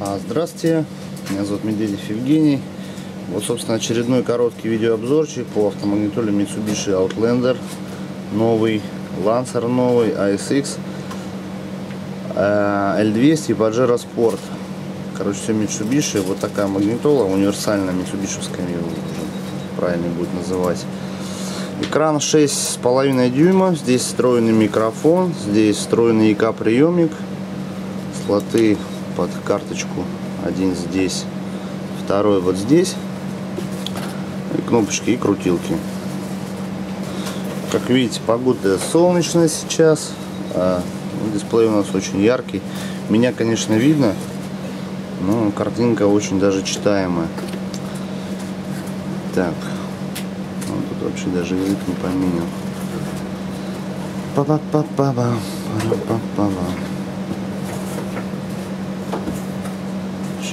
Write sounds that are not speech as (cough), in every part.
А, Здравствуйте, меня зовут Медведев Евгений. Вот, собственно, очередной короткий видеообзорчик по автомагнитоле Mitsubishi Outlander. Новый, Lancer новый, ASX, э, L200 и Pajero Sport. Короче, все Mitsubishi. Вот такая магнитола, универсальная уже правильно будет называть. Экран 6,5 дюйма, здесь встроенный микрофон, здесь встроенный ИК приемник, слоты под карточку. Один здесь, второй вот здесь. И кнопочки и крутилки. Как видите, погода солнечная сейчас. А дисплей у нас очень яркий. Меня, конечно, видно, но картинка очень даже читаемая. Так. Он тут вообще даже язык не поменял. Па-па-па-па-ба. Па-па-па-ба.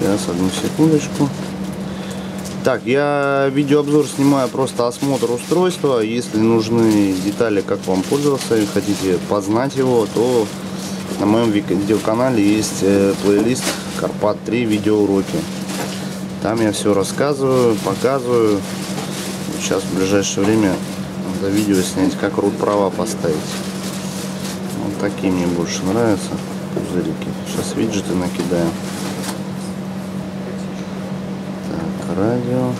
Сейчас, одну секундочку. Так, я видеообзор снимаю просто осмотр устройства. Если нужны детали, как вам пользоваться, и хотите познать его, то на моем видеоканале есть э, плейлист Карпат 3 видеоуроки. Там я все рассказываю, показываю. Сейчас в ближайшее время надо видео снять, как рут права поставить. Вот такие мне больше нравятся пузырики. Сейчас виджеты накидаем. Радио.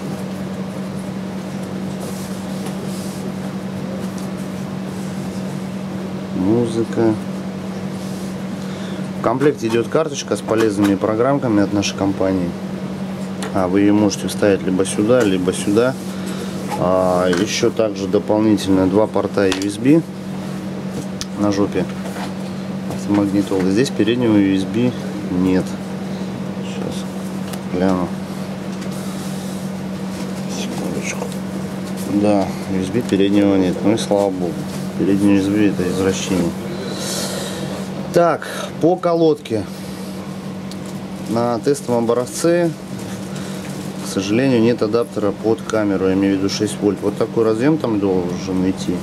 Музыка. В комплекте идет карточка с полезными программками от нашей компании. А вы ее можете вставить либо сюда, либо сюда. А, еще также дополнительно два порта USB на жопе автомагнитолы. Здесь переднего USB нет. Сейчас гляну. Да, USB переднего нет. Ну и слава богу. Передний USB это извращение. Так, по колодке. На тестовом образце, к сожалению, нет адаптера под камеру. Я имею в виду 6 вольт. Вот такой разъем там должен идти.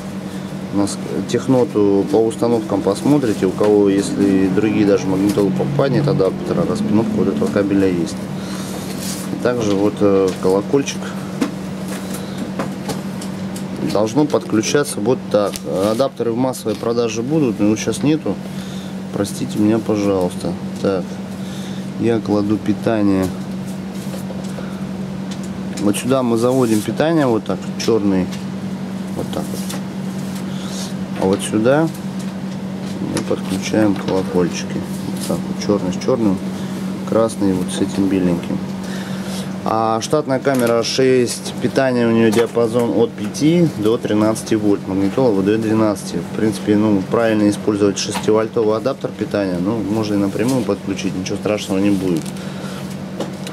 У нас техноту по установкам посмотрите. У кого, если другие даже магнитолы попадет адаптера, распиновка вот этого кабеля есть. Также вот э, колокольчик должно подключаться вот так. Адаптеры в массовой продаже будут, но сейчас нету. Простите меня, пожалуйста. Так, я кладу питание. Вот сюда мы заводим питание вот так, черный, вот так вот. А вот сюда мы подключаем колокольчики. Вот так вот, черный с черным, красный вот с этим беленьким. А штатная камера 6, питание у нее диапазон от 5 до 13 вольт, магнитола выдает 12. В принципе, ну, правильно использовать 6 вольтовый адаптер питания, ну, можно и напрямую подключить, ничего страшного не будет.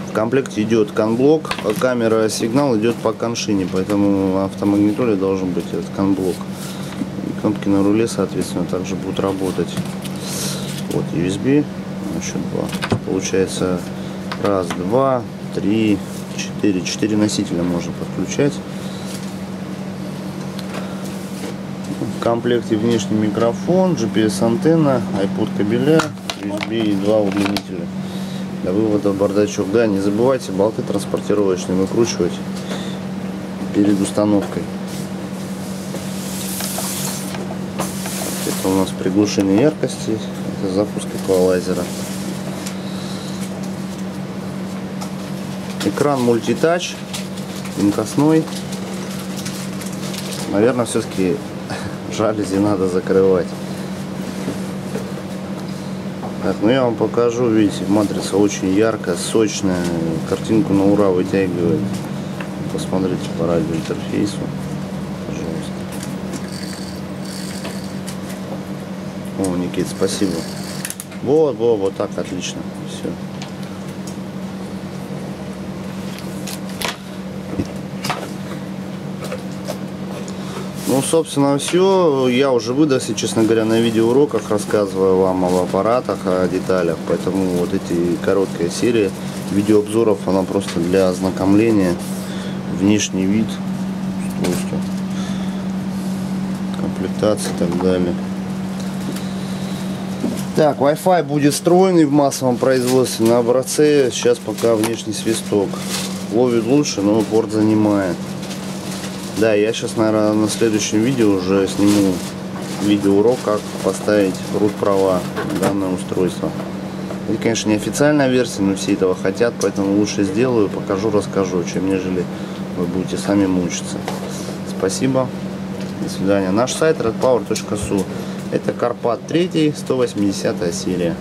В комплекте идет конблок, а камера сигнал идет по коншине, поэтому автомагнитоле должен быть этот конблок. И кнопки на руле, соответственно, также будут работать. Вот USB, еще два. Получается раз, два, 3, 4, 4 носителя можно подключать. В комплекте внешний микрофон, GPS антенна, iPod кабеля, USB и два удлинителя для вывода бардачок. Да, не забывайте болты транспортировочные выкручивать перед установкой. Это у нас приглушение яркости, это запуск эквалайзера. Экран мультитач, инкосной. Наверное, все-таки (laughs) жалюзи надо закрывать. Так, ну я вам покажу, видите, матрица очень яркая, сочная, картинку на ура вытягивает. Посмотрите по радиоинтерфейсу, пожалуйста. О, Никит, спасибо. Вот, вот, вот так, отлично, все. Ну, собственно, все. Я уже выдался, честно говоря, на видеоуроках, рассказываю вам об аппаратах, о деталях. Поэтому вот эти короткие серии видеообзоров, она просто для ознакомления, внешний вид устройства, комплектации и так далее. Так, Wi-Fi будет встроенный в массовом производстве на образце. Сейчас пока внешний свисток. Ловит лучше, но порт занимает. Да, я сейчас, наверное, на следующем видео уже сниму видеоурок, как поставить root права на данное устройство. Это, конечно, не официальная версия, но все этого хотят, поэтому лучше сделаю, покажу, расскажу, чем нежели вы будете сами мучиться. Спасибо. До свидания. Наш сайт redpower.su. Это Карпат 3, 180 серия.